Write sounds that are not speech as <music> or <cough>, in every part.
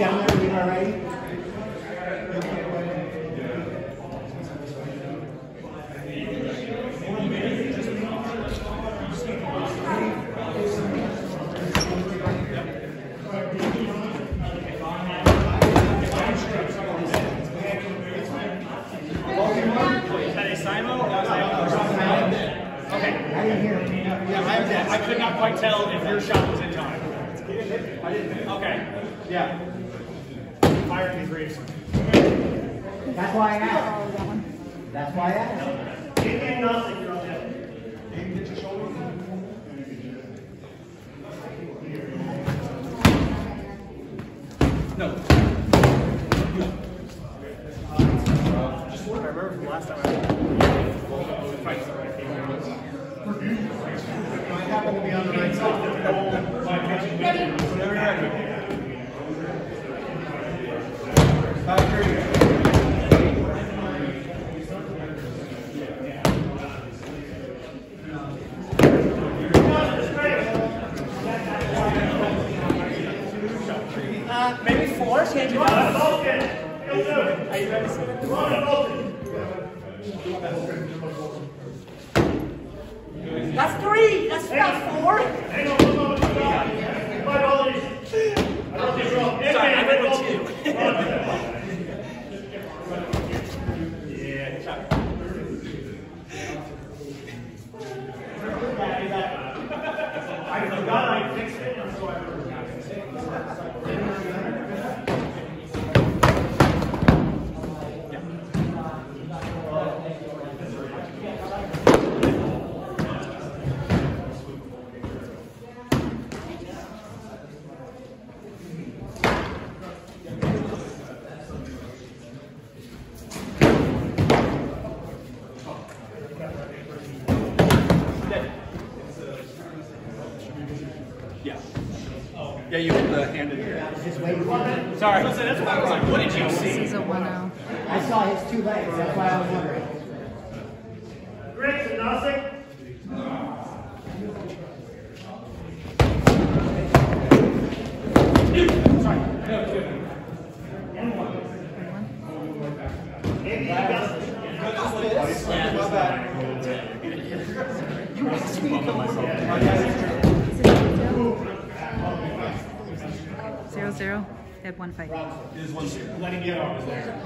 Gentlemen, we are ready. Okay. I didn't hear it. Yeah, I, I could not quite tell if your shot was in time. Okay. Yeah. Fire me three. That's why I asked. That's why I asked. Give me nothing. You're on that. No. Just I remember from last time. I fight somebody came around. I happen to be on the right side. Ready? Whenever you're ready. Uh, here you go. Uh, maybe four. Change it up. Are you ready? That's three. That's not four. Sorry, I went with two. yeah, good shot. I forgot I fixed it, and so I Yeah. Yeah, you hit the hand in here. Just waiting for it. Sorry. Listen, that's why I was like, what did you This see? is a 1-0. I saw his two legs. That's why I was wondering. Griggs and nothing. Zero zero. They have one fight. There's one zero. Letting get off there.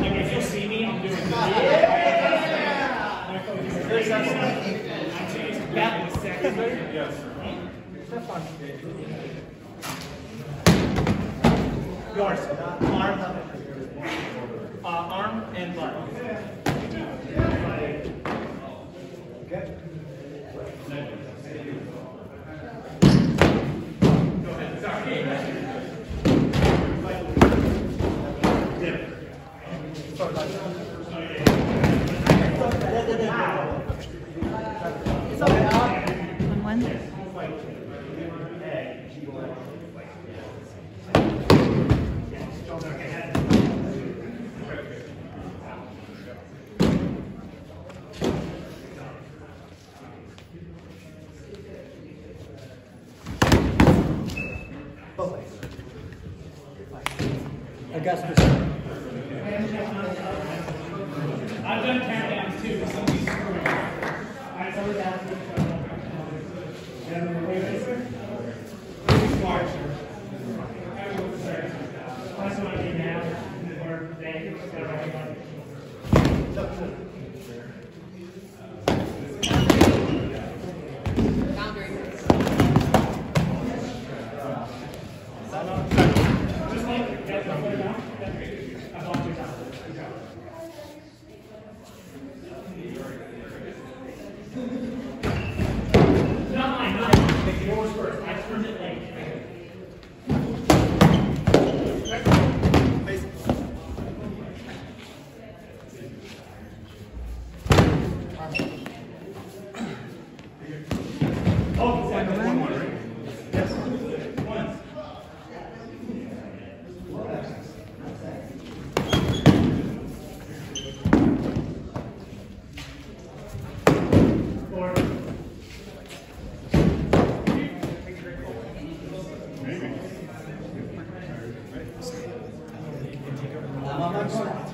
Like if you see me, I'm doing was second. Yes. Yours. Arm. Uh, arm and butt. One one. Augustus. I've done countdowns too. Somebody's screwing. Alright, so we're down.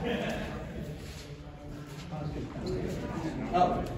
<laughs> Oh.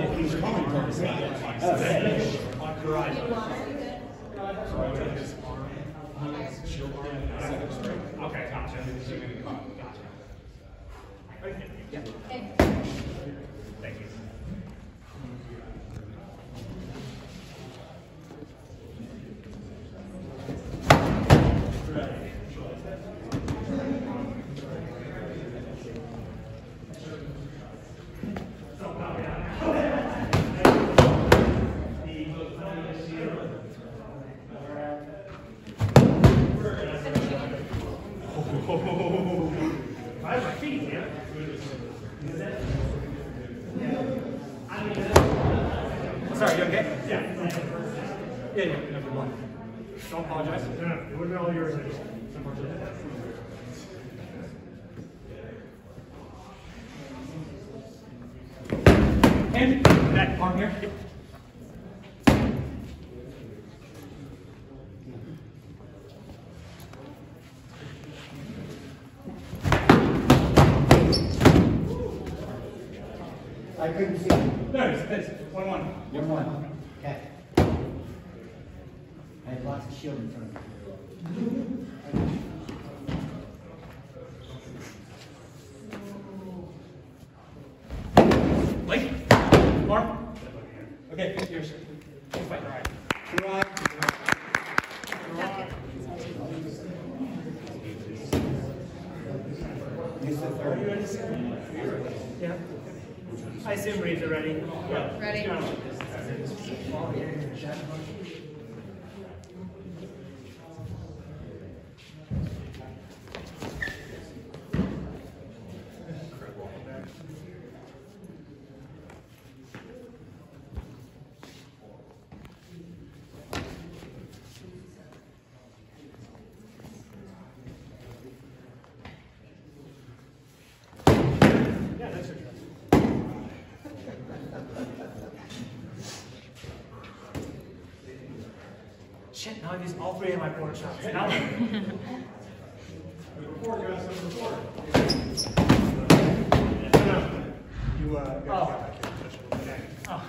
He's calling for us. Okay. Okay, gotcha. Gotcha. Thank you. I have my feet, yeah. Sorry, you okay? Yeah. Yeah, yeah, number one. Don't apologize. No, no, it would be all yours. And that arm here. Yep. I couldn't see. you. No, one one. You're one. Okay. I have lots of shield in front of me. Arm. Okay, yours. Fight, all right. Karate. Use the third. Yeah. I assume Reeves are ready. Yeah. Ready. Shit, now I use all three of my corner shots. Now You, uh, Oh.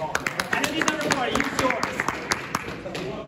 Oh. I didn't need number four. I yours.